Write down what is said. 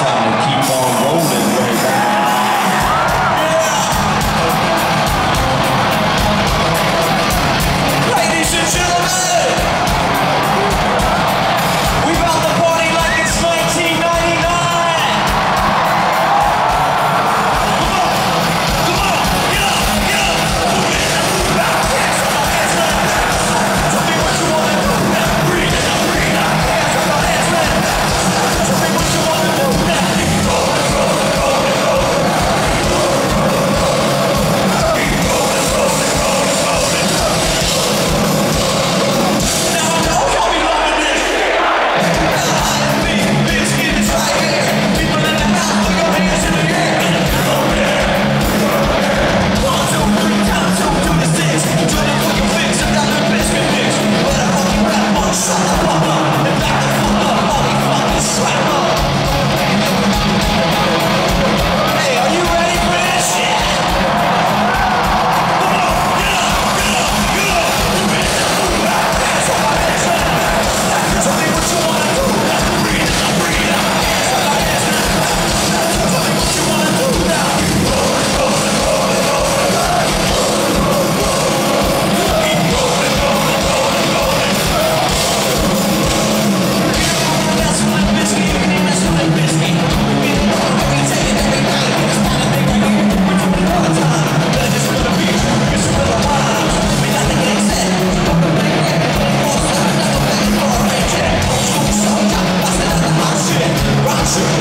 time to keep on rolling. Johnson.